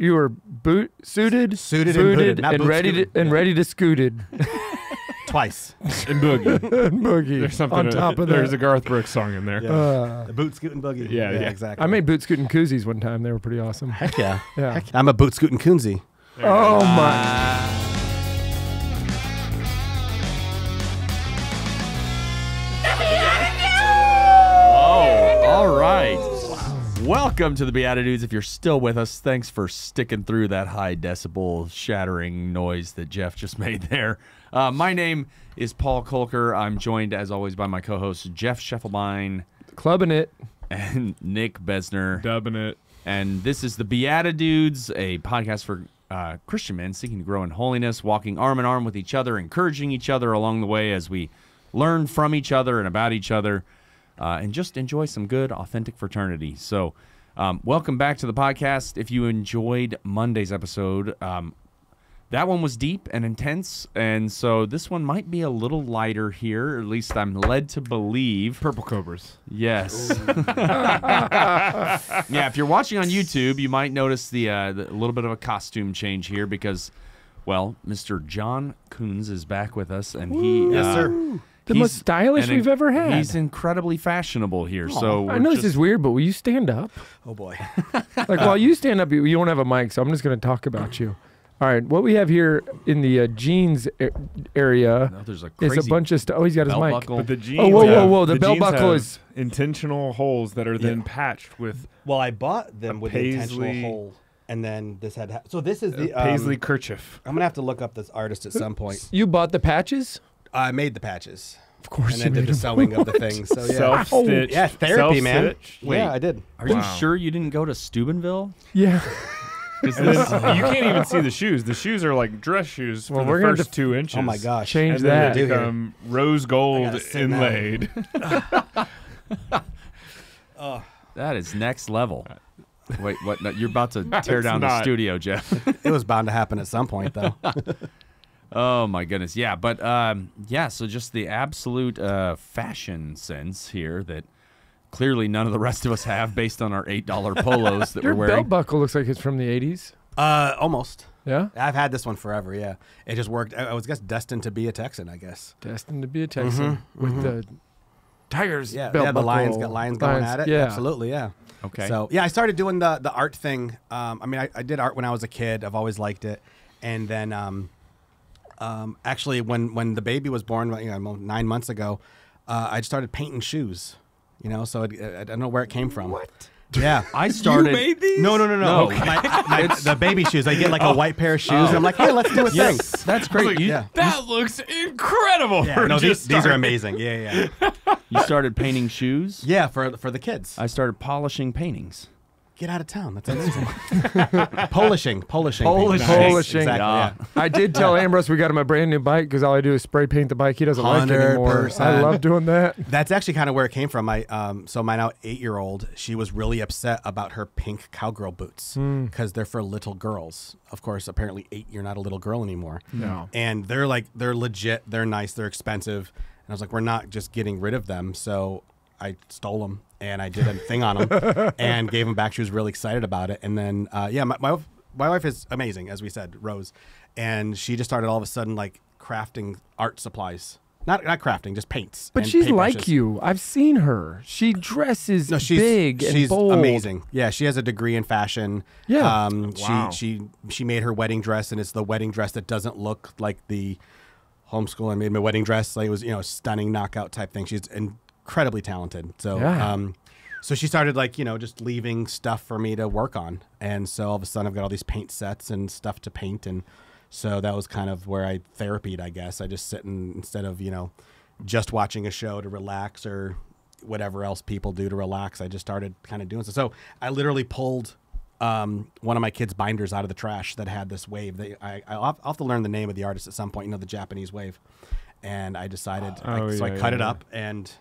you were boot suited, Suited and booted, booted, and boot ready to scooted. and Yeah. ready to scooted Twice. And Boogie. and boogie There's something. on top of there's a Garth Brooks song in there. Yeah. Uh, The boot scooting boogie. Yeah, yeah. exactly. I made boot scooting koozies one time. They were pretty awesome. Heck yeah. Yeah. Heck yeah. I'm a boot scooting coonsy. Oh my! Welcome to the BeatiDudes. If you're still with us, thanks for sticking through that high decibel shattering noise that Jeff just made there. Uh, my name is Paul Kolker. I'm joined, as always, by my co-hosts Jeff Schiefelbein Clubbing it. and Nick Bezner. Dubbing it. And this is the BeatiDudes, a podcast for uh, Christian men seeking to grow in holiness, walking arm in arm with each other, encouraging each other along the way as we learn from each other and about each other, uh, and just enjoy some good, authentic fraternity. So, um, welcome back to the podcast. If you enjoyed Monday's episode, um, that one was deep and intense, and so this one might be a little lighter here. At least I'm led to believe. Purple Cobras. Yes. yeah, if you're watching on YouTube, you might notice the, uh, the a little bit of a costume change here because, well, Mr. John Kunz is back with us, and he Yes, uh, sir. The he's most stylish we've ever had. He's incredibly fashionable here. So I know just- this is weird, but will you stand up? Oh boy. Like while you stand up, you, you don't have a mic, so I'm just going to talk about you. All right, what we have here in the uh, jeans a- area Oh, there's a is a bunch of stuff. Oh, he's got his mic. buckle. But the jeans. Oh, whoa, whoa, have- whoa, the belt jeans buckle have is- intentional holes that are then Yeah. patched with Well, I bought them A with the intentional paisley- hole, and then this had. Ha- so this is the um, paisley kerchief. I'm gonna have to look up this artist at some point. You bought the patches? I made the patches Of course and you then did the them. sewing of the things. So yeah. Self stitch. Yeah, therapy, man. Self-stitch. Wait. Yeah, I did. Are you sure you didn't go to Steubenville? Yeah. And then you can't even see the shoes. The shoes are like dress shoes Well, for we're the gonna first def- two inches. Oh my gosh. Change And then that. they become rose gold gotta sit down. inlaid. That is next level. Uh, Wait, what? No, you're about to tear It's down the studio, Jeff. It was bound to happen at some point, though. Oh my goodness, yeah, but um, yeah, so just the absolute uh, fashion sense here that clearly none of the rest of us have, based on our eight dollar polos that Your we're wearing. belt buckle looks like it's from the 80s. uh, almost. Yeah? I've had this one forever. Yeah, it just worked. I, I was guess destined to be a Texan. I guess. Destined to be a Texan with the Tigers Mm-hmm, Yeah, belt yeah. The lions got lions going Lions, at it. Yeah. absolutely. Yeah. Okay. So yeah, I started doing the the art thing. Um, I mean, I, I did art when I was a kid. I've always liked it. And then, um, um, actually, when when the baby was born, you know, nine months ago, uh, I started painting shoes. You know, so it, I don't know where it came from. What? Yeah. I started. No, no, no, no. No. My, my, the baby shoes. I get like a white pair of shoes, and I'm like, hey, let's do a thing. Yes, that's great. You, Yeah. That looks incredible. Yeah, no, these, these are amazing. Yeah, yeah, you started painting shoes. yeah. For for the kids, I started polishing paintings. Get out of town. That's amazing. polishing, polishing, Polishing. Polishing. Exactly, Yeah. yeah. I did tell Ambrose we got him a brand new bike because all I do is spray paint the bike. He doesn't like it anymore. I love doing that. That's actually kind of where it came from. My um, so my now eight year old, she was really upset about her pink cowgirl boots because they're for little girls. Of course, apparently eight, you're not a little girl anymore. No. And they're like they're legit, they're nice, they're expensive. And I was like, we're not just getting rid of them. So I stole them and I did a thing on them and gave them back. She was really excited about it. And then uh, yeah, my, my wife- my wife is amazing, as we said, Rose, and she just started all of a sudden like crafting art supplies. Not not crafting, just paints. But and she's paintbrushes. like you. I've seen her. She dresses No, she's big and she's bold. amazing. Yeah, she has a degree in fashion. Yeah. Um, Wow. She she she made her wedding dress, and it's the wedding dress that doesn't look like the homeschool. I made my wedding dress. Like it was you know stunning knockout type thing. She's incredibly talented. So Yeah. um, so she started like you know just leaving stuff for me to work on, and so all of a sudden I've got all these paint sets and stuff to paint, and so that was kind of where I therapied. I guess I just sit and instead of you know just watching a show to relax or whatever else people do to relax. I just started kind of doing so. So I literally pulled um, one of my kids' binders out of the trash that had this wave. They, I, I'll have, I'll have to learn the name of the artist at some point. You know, the Japanese wave. And I decided, Oh, I, so I yeah, cut yeah, it yeah. up and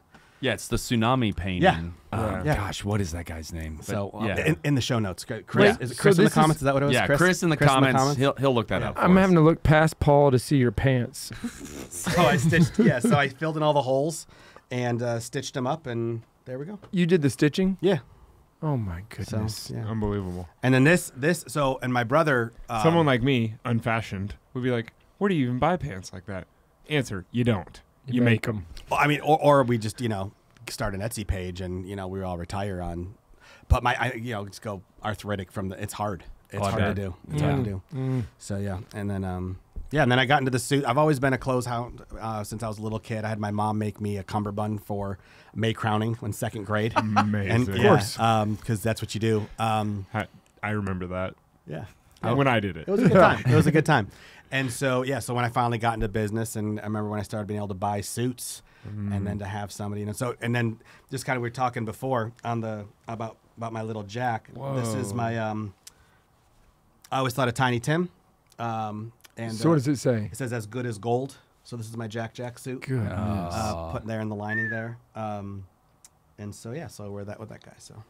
Yeah, it's the tsunami painting. Yeah. Um, Yeah. Yeah. Gosh, what is that guy's name? But, so uh, yeah. in, in the show notes, Chris, Wait, is it so in the this is- comments? Is that what it was? yeah, Chris, in the comments, he'll he'll look that Yeah. up. For I'm us. having to look past Paul to see your pants. so I stitched, yeah. So I filled in all the holes and uh, stitched them up, and there we go. You did the stitching? Yeah. Oh my So goodness. yeah. Unbelievable. And then this this so and my brother um, Someone like me, unfashioned, would be like, "Where do you even buy pants like that?" Answer: You don't. You, make them. Well, I mean, or, or we just you know start an Etsy page and you know we all retire on. But my I you know just go arthritic from the. It's hard. It's Oh, I hard to do. It's hard to do. Mm. So yeah, and then um yeah, and then I got into the suit. I've always been a clothes hound uh, since I was a little kid. I had my mom make me a cummerbund for May crowning when second grade. Amazing. and Of yeah, course. um, because that's what you do. Um, I, I remember that yeah, when I did it. it was a good time. It was a good time. And so yeah, so when I finally got into business, and I remember when I started being able to buy suits, and then to have somebody, and so and then just kind of we were talking before on the about about my little Jack. This is my um. I always thought of Tiny Tim, um, and So uh, what does it say? it says as good as gold. So this is my Jack Jack suit. Good. Uh, put there in the lining there. Um, and so yeah, so I wear that with that guy. So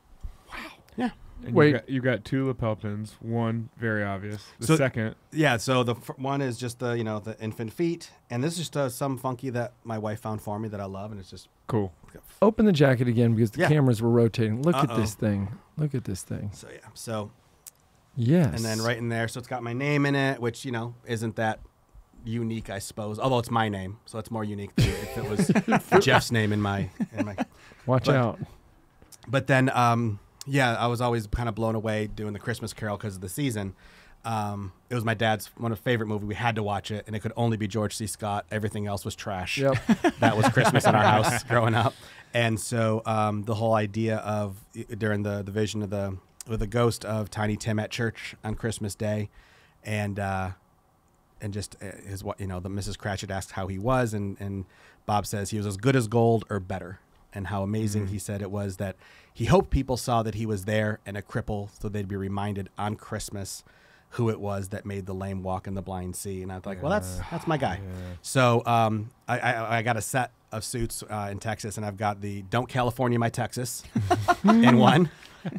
And Wait. You got, you got two lapel pins. One very obvious. The So- second, yeah, so the f- one is just the you know the infant feet, and this is just uh, some funky that my wife found for me that I love, and it's just cool. Open the jacket again because the Yeah. cameras were rotating. Look at Uh-oh. this thing. Look at this thing. so yeah. So Yes. and then right in there, so it's got my name in it, which you know isn't that unique, I suppose. Although it's my name, so it's more unique than if it was Jeff's name in my in my Watch but- out. but then um yeah i was always kind of blown away doing the christmas carol because of the season. Um it was my dad's one of favorite movie. We had to watch it and it could only be george c. Scott. Everything else was trash. Yep. that was christmas in our house growing up. And so um the whole idea of during the the vision of the with the ghost of tiny tim at church on christmas day and uh and just uh, his what you know the mrs cratchit asked how he was and and bob says he was as good as gold or better and how amazing he said it was that he hoped people saw that he was there and a cripple so they'd be reminded on christmas who it was that made the lame walk and the blind see and i was like well that's that's my guy so um, I, I, I got a set of suits uh, in texas and i've got the don't california my texas in one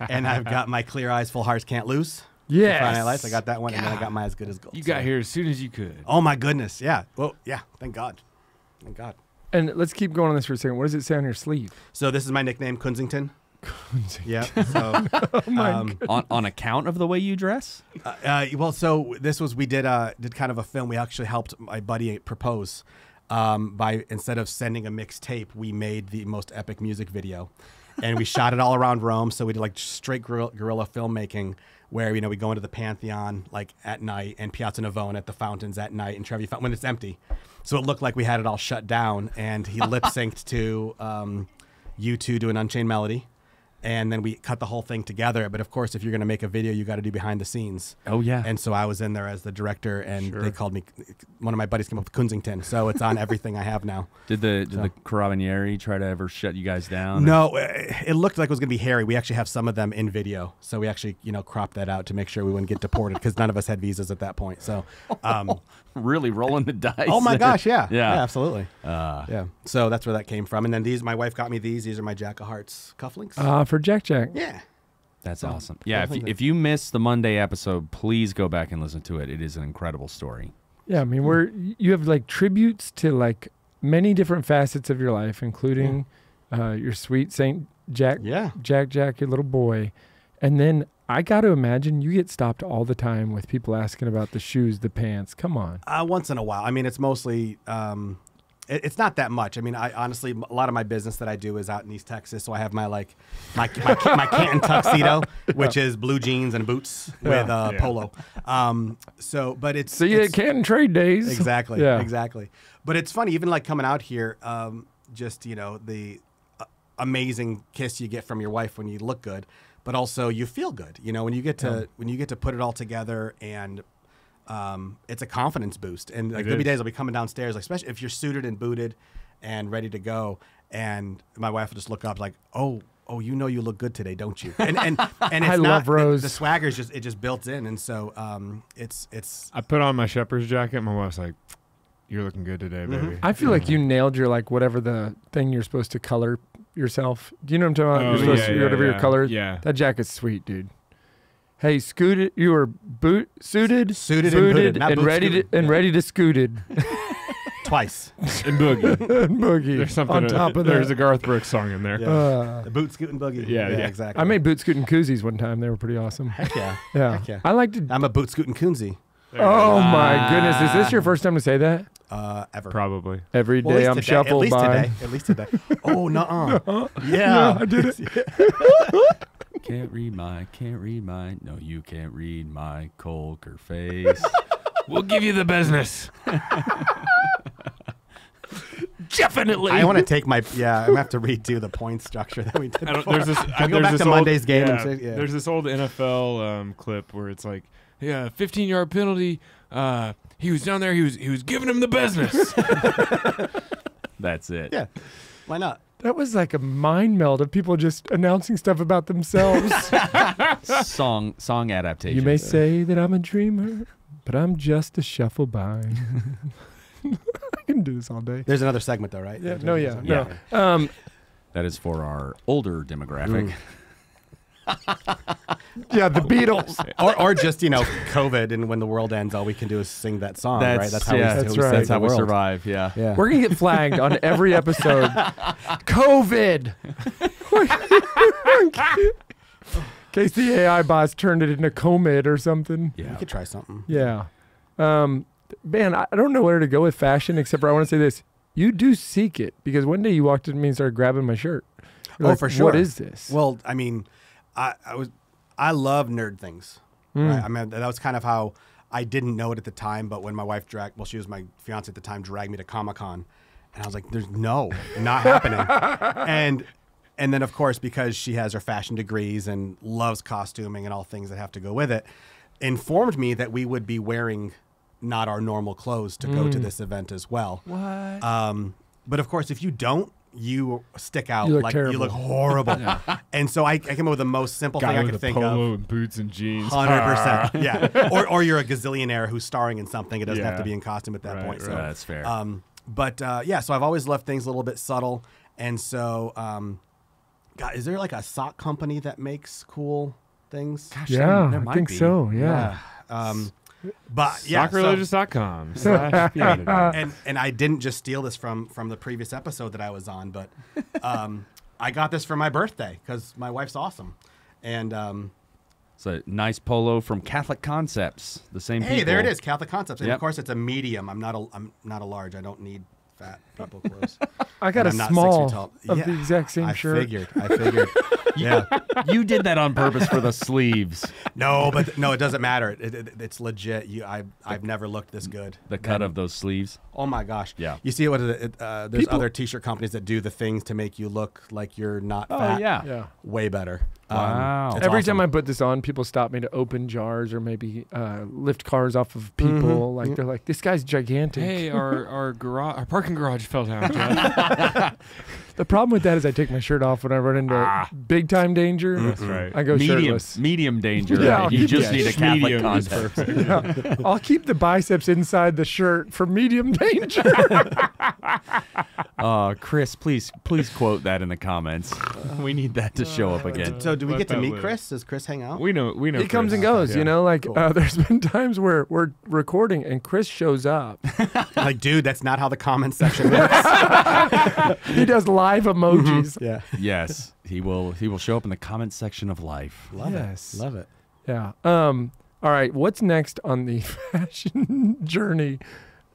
and i've got my clear eyes full hearts can't lose Yeah, Friday Lights. I got that one, and then I got my as good as gold. You So- got here as soon as you could. Oh my goodness! Yeah. Well, yeah. Thank God. Thank God. And let's keep going on this for a second. What does it say on your sleeve? So this is my nickname, Kunzington. Yeah. So, um, on, on account of the way you dress? uh, uh, well, so this was we did uh did kind of a film. We actually helped my buddy propose. Um, by instead of sending a mixtape, we made the most epic music video, and we shot it all around Rome. So we did like straight guerrilla, guerrilla filmmaking, where you know we go into the Pantheon like at night and Piazza Navona at the fountains at night and Trevi Fountain when it's empty. So it looked like we had it all shut down, and he lip synced to um, U2 doing Unchained Melody. And then we cut the whole thing together. But of course, if you're going to make a video, you got to do behind the scenes. Oh, yeah. And so I was in there as the director, and Sure. they called me. One of my buddies came up with Kunzington, so it's on everything I have now. Did the did So- the Carabinieri try to ever shut you guys down? No, uh, it looked like it was going to be hairy. We actually have some of them in video, so we actually, you know, cropped that out to make sure we wouldn't get deported because none of us had visas at that point. So, um, really rolling the dice. oh my gosh, yeah, Yeah. absolutely, Uh, yeah. So that's where that came from. And then these, my wife got me these. These are my Jack of Hearts cufflinks. Uh, for Jack Jack. yeah, That's So, awesome. Yeah, if you, definitely- if you missed the Monday episode, please go back and listen to it. It is an incredible story. Yeah, I mean, we're you have like tributes to like many different facets of your life, including uh, your sweet Saint Jack, yeah. Jack Jack, your little boy, and then I got to imagine you get stopped all the time with people asking about the shoes, the pants. Come on, Uh, once in a while. I mean, it's mostly. Um, it, it's not that much. I mean, I honestly, a lot of my business that I do is out in East Texas, so I have my like, my my, my Canton tuxedo, which is blue jeans and boots with uh, Yeah. polo. Um, so, but it's see you at Canton Trade Days. exactly, Yeah. exactly. But it's funny, even like coming out here, um, just you know the uh, amazing kiss you get from your wife when you look good, but also you feel good. You know when you get to Yeah. when you get to put it all together and. Um, it's a confidence boost, and like It there'll be days I'll be coming downstairs, like especially if you're suited and booted and ready to go, and my wife will just look up like, "Oh, oh, you know you look good today, don't you?" And and and it's I not, love the- Rose. The, swagger's just it just built in, and so um, it's it's I put on my shepherd's jacket. My wife's like, "You're looking good today, Mhm. baby." I feel like you nailed your like whatever the thing you're supposed to color yourself. Do you know what I'm talking about? Oh, you're supposed yeah, to yeah, whatever your color. Yeah. That jacket's sweet, dude. Hey, scooted. You were boot suited, Suited and booted, booted, and boot ready to scooted. and ready to scooted. twice. and boogie. and Boogie There's something on top of that. There's a Garth Brooks song in there. Yeah. Uh, The boot scooting boogie. Yeah, yeah. exactly. I made boot scooting koozies one time. They were pretty awesome. Heck yeah. Yeah. Heck yeah. I like to. I'm a boot scooting coonsy. There you go. Oh my goodness! Is this your first time to say that? Uh, ever. Probably. Every Well, day I'm today. shuffled At least by. today. At least today. Oh, nuh-uh. Yeah. I did it. Can't read my, can't read my. No, you can't read my Kolker face. We'll give you the business. Definitely. I want to take my yeah. I'm gonna have to redo the point structure that we did. I don't, before. there's this. Can we go there's back this to old, Monday's game and Yeah, say- yeah. There's this old NFL um, clip where it's like, yeah, 15 yard penalty. Uh, he was down there. He was he was giving him the business. That's it. Yeah. Why not? That was like a mind meld of people just announcing stuff about themselves. Song, song adaptation. you may say that I'm a dreamer, but I'm just a shuffle by. I can do this all day. There's another segment though, right? Yeah. There's No. another Yeah. segment. No. Um. That is for our older demographic. Yeah. The Beatles. Or, or just you know, COVID, and when the world ends, all we can do is sing that song, That's, right? That's how yeah, we, That's we right. That's how we survive. Yeah. Yeah. We're gonna get flagged on every episode. COVID. In case the AI bots turned it into COVID or something. Yeah, we could try something. Yeah. Um, man, I I don't know where to go with fashion except for I want to say this. You do seek it because one day you walked in me and started grabbing my shirt. You're Oh, like, for sure. is this? Well, I mean, I, I was, I love nerd things. Mm. Right? I mean, that was kind of how I didn't know it at the time, but when my wife dragged, well, she was my fiance at the time, dragged me to Comic Con, and I was like, "There's no, not happening." and and then of course because she has her fashion degrees and loves costuming and all things that have to go with it, informed me that we would be wearing not our normal clothes to go to Mm. this event as well. What? Um, but of course, if you don't, you stick out You look like terrible. you look horrible. And so I, I came up with the most simple Guy thing I could a think polo of. and boots and jeans. Hundred percent, yeah. Or, or you're a gazillionaire who's starring in something. It doesn't have to be in costume at that Right, point. So, right. That's fair. um, but uh, yeah, so I've always left things a little bit subtle. And so, um, God, is there like a sock company that makes cool things? Gosh, yeah, there I think be. so. Yeah. Um, but yeah, so- Sockreligious.com. slash and and I didn't just steal this from from the previous episode that I was on, but um, I got this for my birthday because my wife's awesome. And um, It's a nice polo from Catholic Concepts. The same hey, people. there it is, Catholic Concepts. And Yep. of course, it's a medium. I'm not a I'm not a large. I don't need fat people clothes. I got And a I'm not six small feet tall. of Yeah, the exact same I shirt. figured. I figured. yeah. You did that on purpose for the sleeves. No, but no, it doesn't matter. It, it, it's legit. You, I, I've never looked this good. The cut of those sleeves. Oh my gosh. Yeah. You see what it, it, uh, there's People- other t-shirt companies that do the things to make you look like you're not Oh fat. yeah. Yeah. Way better. Um, Wow. it's Every awesome. time I put this on, people stop me to open jars or maybe uh, lift cars off of people. Mhm. Like they're like, "This guy's gigantic." Hey, our our garage, our parking garage fell down. Jeff. The problem with that is I take my shirt off when I run into Ah. big time danger. That's right. I go medium, shirtless. medium danger. Yeah, I'll you keep just need a Catholic Medium is concept. I'll keep the biceps inside the shirt for medium danger. Uh, Chris, please, please quote that in the comments. we need that to show up again. So do we get to meet. Chris? Does Chris hang out? We know. We know. he comes and goes, Yeah. you know. Like Cool. uh, there's been times where we're recording and Chris shows up. like, dude, that's not how the comment section works. he does live emojis. yeah. yes, he will. He will show up in the comment section of life. Love Yes. it. Love it. Yeah. Um. All right. What's next on the fashion journey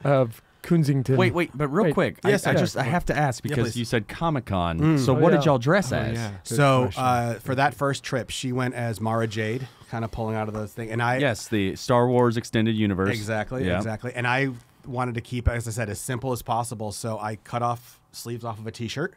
of Kunzington? Wait, wait, but real Wait. quick, Yes, I, I sir. just I have to ask because please. you said Comic Con. Mm. So Oh, what yeah. did y'all dress Oh, as? yeah. So uh, for that first trip, she went as Mara Jade, kind of pulling out of those things, and I Yes, the Star Wars extended universe. exactly, Yeah. exactly, and I wanted to keep, as I said, as simple as possible. So I cut off sleeves off of a t-shirt.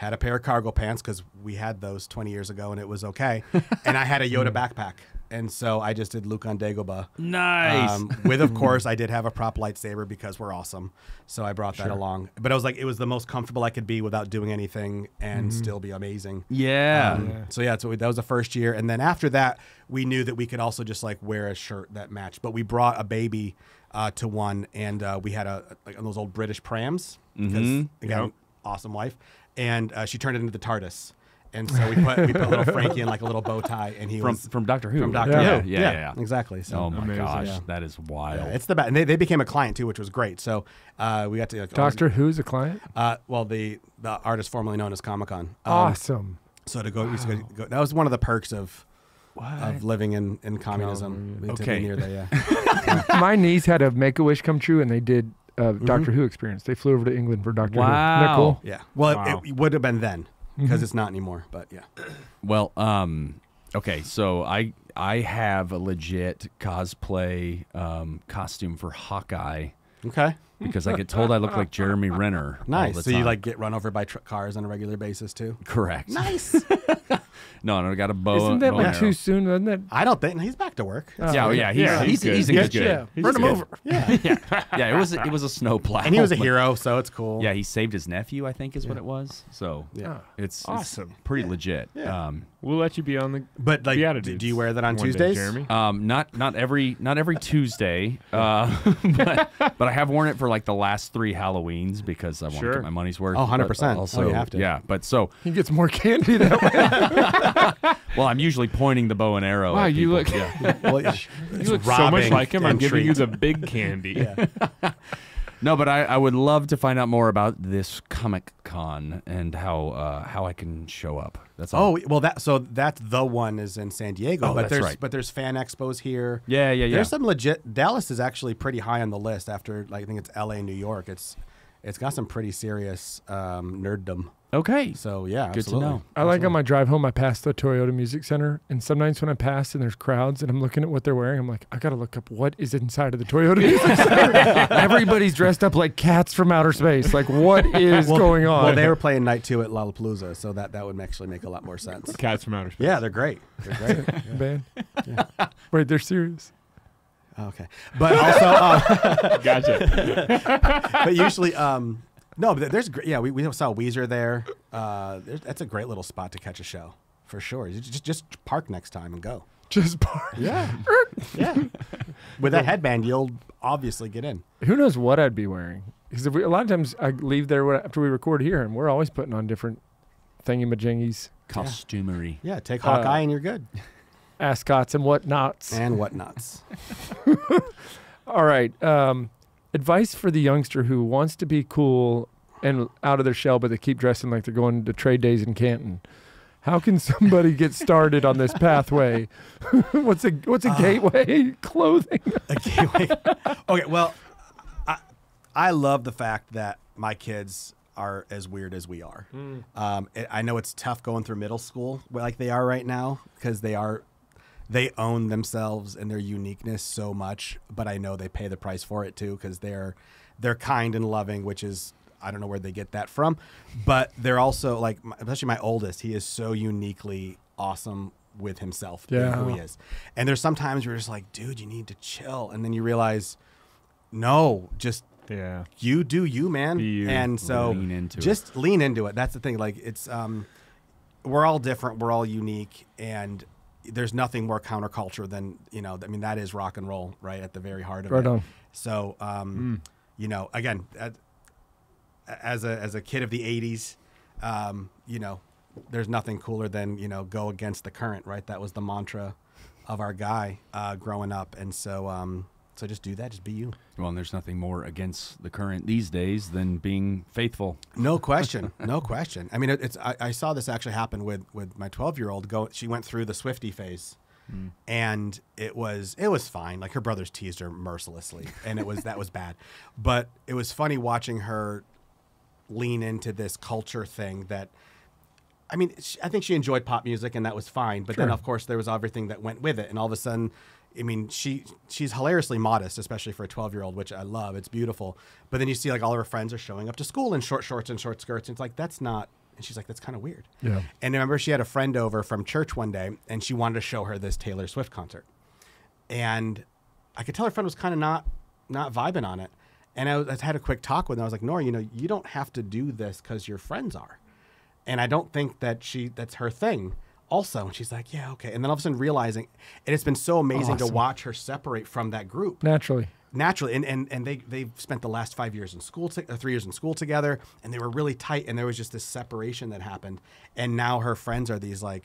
Had a pair of cargo pants because we had those 20 years ago and it was okay. and I had a Yoda backpack. And so I just did Luke on Dagobah. Nice. Um, with, of course, I did have a prop lightsaber because we're awesome. So I brought that Sure. along. But I was like, it was the most comfortable I could be without doing anything and still be amazing. yeah. Um, So yeah, so we, that was the first year, and then after that, we knew that we could also just like wear a shirt that matched. But we brought a baby uh, to one, and uh, we had a like those old British prams because Mhm. again, Yep. awesome wife, and uh, she turned it into the TARDIS. And so we put we put little Frankie in like a little bow tie, and he from was from Doctor Who. from Doctor Yeah. Who. Yeah, yeah, yeah. exactly. So Oh my Amazing. gosh, Yeah. that is wild. yeah, it's the best. And they, they became a client too, which was great. So uh, we got to like, Doctor Who's a client? Uh, well, the the artist formerly known as Comic Con. Um, awesome. So to go, we used to go, go, that was one of the perks of of living in in communism. We to be Okay. near there, yeah. My niece had a Make a Wish come true, and they did uh, Mm-hmm. Doctor Who experience. They flew over to England for Doctor Who. Isn't Wow. that cool? yeah. Well, Wow. it, it would have been then because Mhm. it's not anymore. But yeah. Well, um, okay, so I I have a legit cosplay um, costume for Hawkeye Okay. because I get told I look like Jeremy Renner. all Nice. the So you like get run over by tr- cars on a regular basis too. correct? Nice. No, no, I got a bow. Isn't that bow and like too soon? Isn't that? I don't think he's back to work. Oh, Yeah, oh, yeah, he's, Yeah, he's, he's he's, good. he's He's good. Yeah, He's run him good. over. Yeah. yeah, yeah. It was it was a snowplow, and he was a hero, so it's cool. Yeah, he saved his nephew. I think is what it was. So Yeah. Ah. it's, it's Awesome. pretty legit. Yeah. Um, We'll let you be on the But like, BeatiDudes do, do you wear that on one day, Tuesdays? Jeremy. Um, not not every not every Tuesday, uh, but, but I have worn it for like the last three Halloweens because I want to get my money's worth. Oh, 100%. But Oh, Also, you have to. Yeah, but so He gets more candy that way. well, I'm usually pointing the bow and arrow. Wow, at you people. look Yeah. Well, you look so much like him. I'm giving you the big candy. No, but I, I would love to find out more about this Comic Con and how uh, how I can show up. That's all. Oh well, that so that's the one is in San Diego, Oh, but that's there's right. but there's fan expos here. yeah, yeah, yeah. There's some legit. Dallas is actually pretty high on the list after like I think it's L.A. New York. It's it's got some pretty serious um, nerddom. okay. So yeah, Good to know. I like on my drive home, I pass the Toyota Music Center, and sometimes when I pass and there's crowds and I'm looking at what they're wearing, I'm like, I gotta look up what is inside of the Toyota Music Center. Everybody's dressed up like cats from outer space. Like, what is Well, going on? Well, they were playing night two at Lollapalooza, so that that would actually make a lot more sense. Cats from outer space. Yeah, they're great. They're great. band. Wait, they're serious. Okay, but also, uh, Gotcha. but usually, um, no, but there's yeah, we, we saw Weezer there. Uh, that's a great little spot to catch a show for sure. You just just park next time and go. Just park. Yeah, yeah. With that headband, you'll obviously get in. Who knows what I'd be wearing? Because a lot of times I leave there after we record here, and we're always putting on different thingy-majingies, Costumery. Yeah, take Uh, Hawkeye and you're good. Ascots, and whatnots. And whatnots. All right. Um, advice for the youngster who wants to be cool and out of their shell, but they keep dressing like they're going to trade days in Canton. How can somebody get started on this pathway? what's a what's a gateway clothing? A gateway. okay, well, I, I love the fact that my kids are as weird as we are. Um, it, I know it's tough going through middle school like they are right now because they are they own themselves and their uniqueness so much, but I know they pay the price for it too because they're they're kind and loving, which is I don't know where they get that from, but they're also like especially my oldest, he is so uniquely awesome with himself, being Yeah. who he is. And there's sometimes you're just like, dude, you need to chill, and then you realize, no, just Yeah. you do you, man. You. And so Lean into it. just lean into it. That's the thing. Like it's um we're all different, we're all unique and there's nothing more counterculture than, you know, I mean that is rock and roll, right? At the very heart of Right it. on. So um you know, again, as a as a kid of the 80s, um, you know, there's nothing cooler than, you know, go against the current, right? That was the mantra of our guy uh, growing up. And so um so just do that, just be you. Well, and there's nothing more against the current these days than being faithful. No question, no question. I mean, it, it's I, I saw this actually happen with with my twelve year old. Go, she went through the Swifty phase, hmm. and it was it was fine. Like her brothers teased her mercilessly, and it was that was bad. But it was funny watching her lean into this culture thing that. I mean, I think she enjoyed pop music, and that was fine. But then, of course, there was everything that went with it, and all of a sudden, I mean, she she's hilariously modest, especially for a twelve year old, which I love. It's beautiful. But then you see like all of her friends are showing up to school in short shorts and short skirts, and it's like that's not. And she's like, that's kind of weird. Yeah. And I remember she had a friend over from church one day, and she wanted to show her this Taylor Swift concert, and I could tell her friend was kind of not not vibing on it. And I, was, I had a quick talk with her. I was like, Nora, you know, you don't have to do this because your friends are and I don't think that she that's her thing. Also, and she's like, yeah, okay. And then all of a sudden realizing, and it's been so amazing to watch her separate from that group Naturally. naturally, and, and and they they've spent the last five years in school, to, uh, three years in school together, and they were really tight, and there was just this separation that happened, and now her friends are these like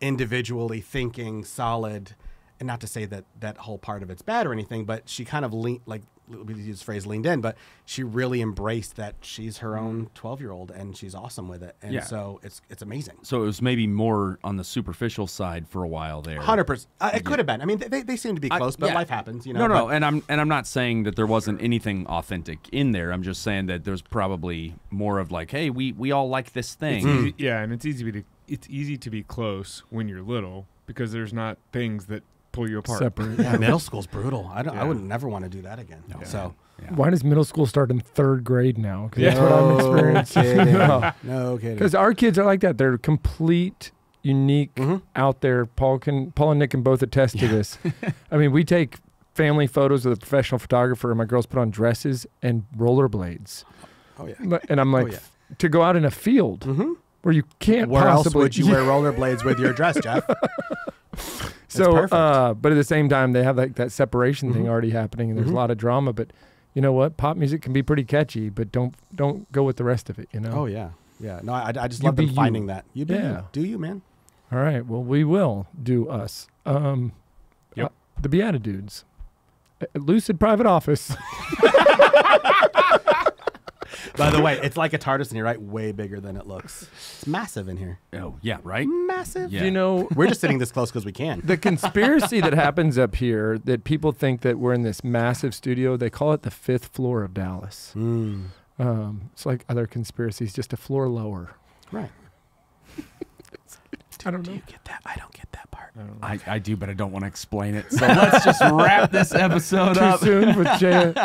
individually thinking, solid, and not to say that that whole part of it's bad or anything, but she kind of leaned like we use the phrase leaned in, but she really embraced that she's her own twelve year old and she's awesome with it, and Yeah. so it's it's amazing. So it was maybe more on the superficial side for a while there. Hundred percent. Uh, it could have been. I mean, they, they seem to be I- close, but yeah. life happens. You know. No, no, but- and I'm and I'm not saying that there wasn't anything authentic in there. I'm just saying that there's probably more of like, hey, we we all like this thing. It's easy, yeah, and it's easy to it's easy to be close when you're little because there's not things that pull you apart. Separate. Yeah, middle school's brutal. I don't. I would never want to do that again. So. Yeah. Why does middle school start in third grade now? 'Cause that's Yeah. what I'm No experiencing. kidding. No. No kidding. Because our kids are like that. They're complete, unique, Mhm. out there. Paul can, Paul and Nick can both attest to this. I mean, we take family photos with a professional photographer, and my girls put on dresses and rollerblades. Oh yeah. And I'm like, yeah. to go out in a field Mm-hmm. where you can't Where else would you wear rollerblades with your dress, Jeff? So, uh, but at the same time, they have like that separation thing Mhm. already happening, and there's Mhm. a lot of drama. But you know what? Pop music can be pretty catchy, but don't don't go with the rest of it. You know. Oh yeah. Yeah. No, I, I just You love them be you. finding that. You be Yeah. you. Do you, man? All right. Well, we will do us. Um, Yep. uh, the BeatiDudes. Uh, Lucid private office. By the way, it's like a TARDIS, and you're right, way bigger than it looks. It's massive in here. Oh yeah, right. Massive. Yeah. You know, We're just sitting this close because we can. the conspiracy that happens up here that people think that we're in this massive studio, they call it the fifth floor of Dallas. Mm. Um, it's like other conspiracies, just a floor lower. Right. I don't Do know. you get that? I don't get that part. I don't. I, I do, but I don't want to explain it. So let's just wrap this episode Too up. soon with Jay.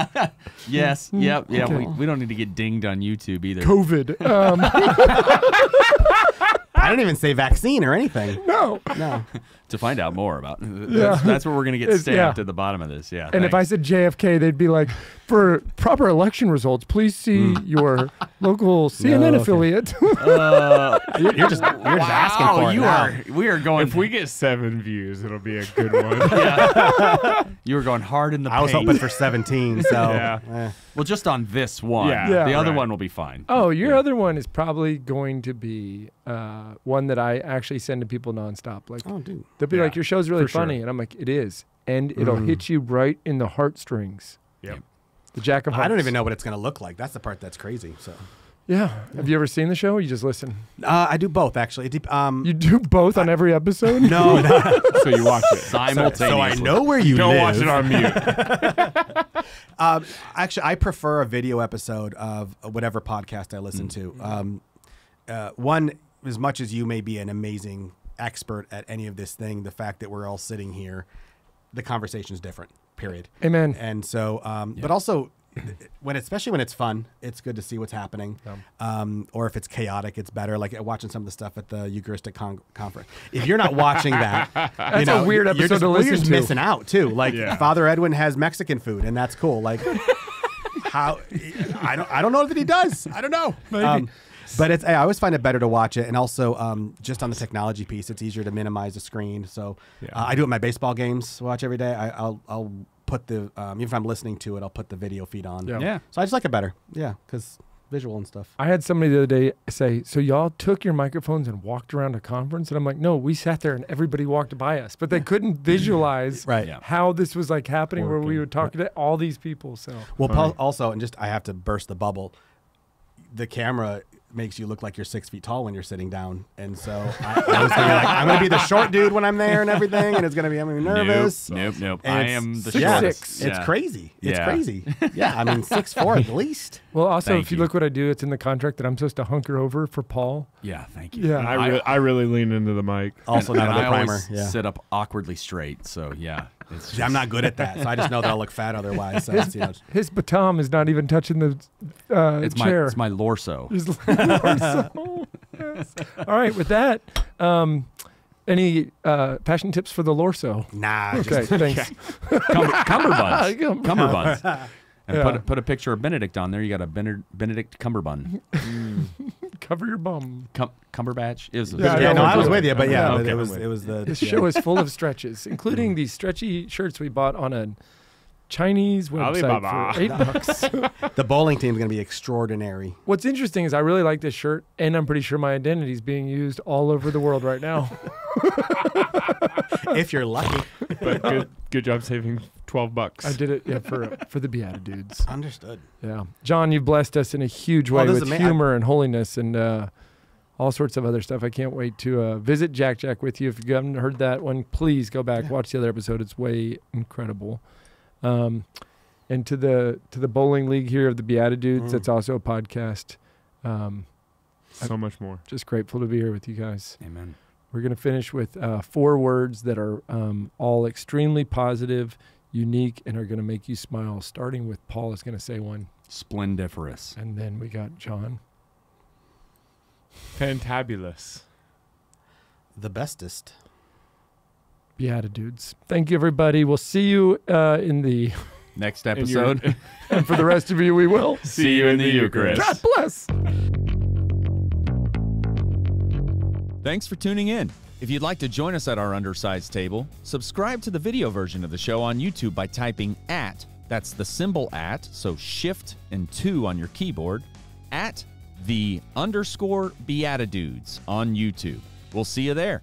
Yes. Yep. Yeah. Okay. We, we don't need to get dinged on YouTube either. COVID. Um, I didn't even say vaccine or anything. no. No. To find out more about. That's, Yeah. that's where we're gonna get It's- stamped yeah. at the bottom of this. Yeah. And if I said JFK, they'd be like, for proper election results, please see your local CNN okay. affiliate. uh, You're, you're just you're just asking for it you now. are we are going. if we get seven views, it'll be a good one. yeah. you were going hard in the I was hoping for 17, so Yeah. eh. well, just on this one. Yeah. Yeah. the other Right. one will be fine. oh, your Yeah. other one is probably going to be uh, one that I actually send to people nonstop. Like, oh, dude. They'll be Yeah, like, your show's really for sure. funny. And I'm like, it is. And it'll Mm. hit you right in the heartstrings. Yep. The Jack of Hearts. I don't even know what it's gonna look like. That's the part that's crazy. So Yeah. Have you ever seen the show or you just listen? uh, I do both actually. It dep- um, You do both on every episode? no, no. so you watch it. Simultaneously. so I know where you Don't live. watch it on mute. Um, actually, I prefer a video episode of whatever podcast I listen to. Um, uh, one, as much as you may be an amazing expert at any of this thing, the fact that we're all sitting here, the conversation is different. Period. Amen. And so, um, but also. When especially when it's fun, it's good to see what's happening. Um, or if it's chaotic, it's better. Like uh, watching some of the stuff at the Eucharistic con- conference. If you're not watching that, That's you know, a weird you're episode just, to well, you're listen just to. missing out too. Like Yeah. Father Edwin has Mexican food, and that's cool. Like how I don't I don't know that he does. I don't know. Um, but it's I always find it better to watch it, and also um, just on the technology piece, it's easier to minimize the screen. So Yeah. uh, I do it my baseball games. Watch every day. I, I'll I'll put the um, even if I'm listening to it, I'll put the video feed on. Yeah. Yeah. So I just like it better. Yeah, because visual and stuff. I had somebody the other day say, "So y'all took your microphones and walked around a conference?" And I'm like, "No, we sat there and everybody walked by us, but they couldn't visualize Right. Yeah. how this was like happening, where we Working. would talk to all these people." So Well, Paul, also, and just I have to burst the bubble. The camera makes you look like you're six feet tall when you're sitting down, and so I, I was gonna be like, I'm gonna be the short dude when I'm there and everything, and it's gonna be I'm gonna be nervous. Nope. Nope. nope. I am the six yeah, shortest. six. It's crazy. It's Yeah. crazy. Yeah, I mean six four at least. Well, also, Thank if you, you. look what I do, it's in the contract that I'm supposed to hunker over for Paul. Yeah. Thank you. Yeah. I, re- I really lean into the mic. Also not and on the I primer. always Yeah. sit up awkwardly straight. So yeah. It's I'm not good at that, so I just know that I'll look fat otherwise. So it's, you know, His baton is not even touching the uh, It's my chair. it's my lorso. His torso. Yes. All right, with that, um, any uh, passion tips for the Lorso? nah. Okay, Just, thanks. Cumber, cummerbunds. Cum- cummerbunds. And Yeah. put put a picture of Benedict on there. You got a Bened- Benedict Cumberbun. Cover your bum. Cum- Cumberbatch is. Yeah, yeah, I no, know I was with you, but yeah, Okay, but it was it was the This yeah. show is full of stretches, including these stretchy shirts we bought on a Chinese website Alibaba. for eight bucks. The bowling team is going to be extraordinary. What's interesting is I really like this shirt, and I'm pretty sure my identity is being used all over the world right now. if you're lucky. But good, good job saving twelve bucks. I did it yeah, for for the BeatiDudes. Understood. Yeah, John, you've blessed us in a huge way this with ama- humor and holiness and uh, all sorts of other stuff. I can't wait to uh, visit Jack Jack with you. If you haven't heard that one, please go back Yeah. watch the other episode. It's way incredible. Um, and to the to the bowling league here of the BeatiDudes, Mm. that's also a podcast. Um, so much more. just grateful to be here with you guys. Amen. We're going to finish with uh, four words that are um, all extremely positive, unique, and are going to make you smile. Starting with Paul is going to say one, Splendiferous. and then we got John. Fantabulous. The bestest. BeatiDudes. Thank you, everybody. We'll see you uh, in the. Next And you're- episode. And for the rest of you, we will. See you in the Eucharist. God bless. Thanks for tuning in. If you'd like to join us at our undersized table, subscribe to the video version of the show on YouTube by typing at, that's the symbol at, so shift and two on your keyboard, at the underscore BeatiDudes on YouTube. We'll see you there.